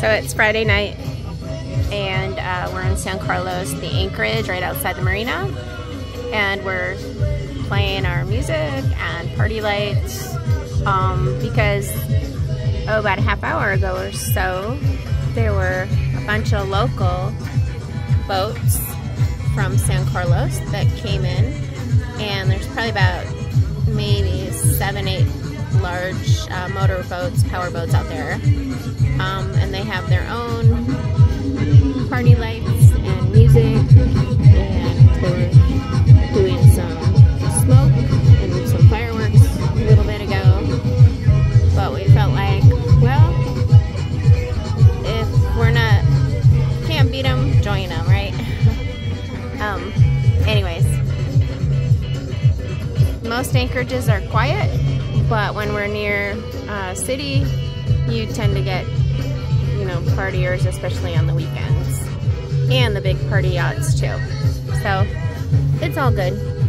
So it's Friday night, and uh, we're in San Carlos, the Anchorage, right outside the marina, and we're playing our music and party lights um, because oh, about a half hour ago or so, there were a bunch of local boats from San Carlos that came in, and there's probably about maybe seven, eight large uh, motor boats, power boats out there. Have their own party lights and music, and they're doing some smoke and some fireworks a little bit ago. But we felt like, well, if we're not, can't beat them, join them, right? um, anyways, most anchorages are quiet but when we're near uh, city, you tend to get, partiers, especially on the weekends, and the big party yachts too. So it's all good.